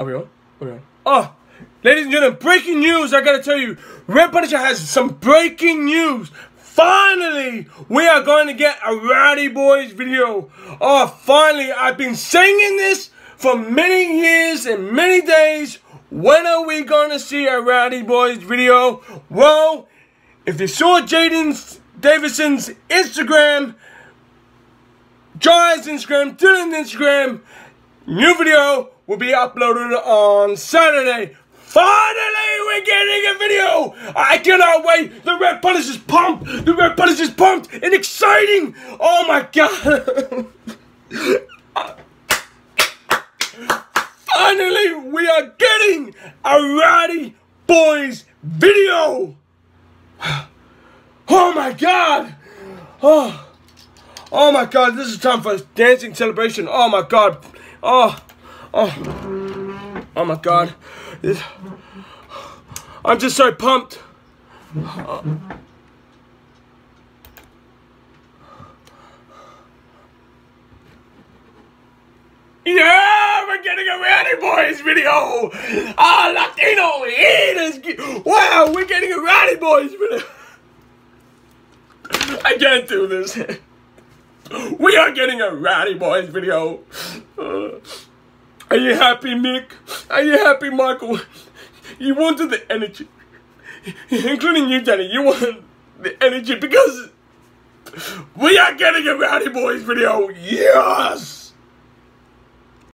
Are we on? Are we on? Oh, ladies and gentlemen, breaking news! I gotta tell you, Red Punisher has some breaking news. Finally, we are going to get a Rowdy Boys video. Oh, finally, I've been singing this for many years and many days. When are we going to see a Rowdy Boys video? Well, if you saw Jaden Davidson's Instagram, John's Instagram, Dylan's Instagram, new video will be uploaded on Saturday. Finally, we're getting a video! I cannot wait! The Red Punisher's pumped! The Red Punisher's pumped and exciting! Oh my god! Finally, we are getting a Rowdy Boys video! Oh my god! Oh, oh my god, this is time for a dancing celebration. Oh my god. Oh, oh, oh my god. I'm just so pumped. Yeah, we're getting a Rowdy Boys video. Ah, Latino eaters. Wow, we're getting a Rowdy Boys video. I can't do this. We are getting a Rowdy Boys video. Uh, are you happy, Nick? Are you happy, Michael? You wanted the energy. Including you, Jenny. You want the energy because we are getting a Rowdy Boys video. Yes!